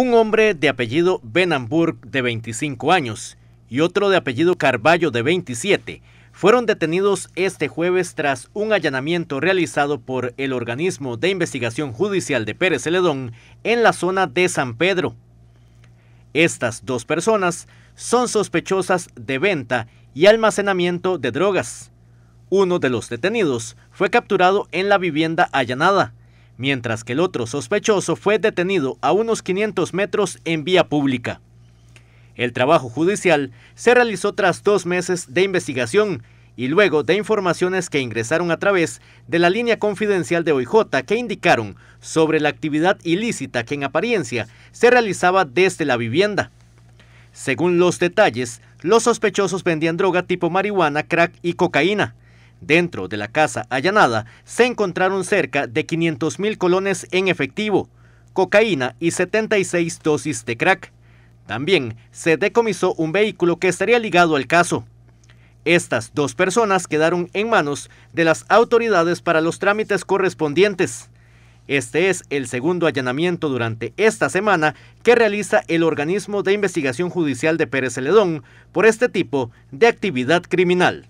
Un hombre de apellido Benamburg de 25 años y otro de apellido Carballo de 27 fueron detenidos este jueves tras un allanamiento realizado por el organismo de investigación judicial de Pérez Celedón en la zona de San Pedro. Estas dos personas son sospechosas de venta y almacenamiento de drogas. Uno de los detenidos fue capturado en la vivienda allanada mientras que el otro sospechoso fue detenido a unos 500 metros en vía pública. El trabajo judicial se realizó tras dos meses de investigación y luego de informaciones que ingresaron a través de la línea confidencial de OIJ que indicaron sobre la actividad ilícita que en apariencia se realizaba desde la vivienda. Según los detalles, los sospechosos vendían droga tipo marihuana, crack y cocaína, Dentro de la casa allanada se encontraron cerca de 500 mil colones en efectivo, cocaína y 76 dosis de crack. También se decomisó un vehículo que estaría ligado al caso. Estas dos personas quedaron en manos de las autoridades para los trámites correspondientes. Este es el segundo allanamiento durante esta semana que realiza el organismo de investigación judicial de Pérez Celedón por este tipo de actividad criminal.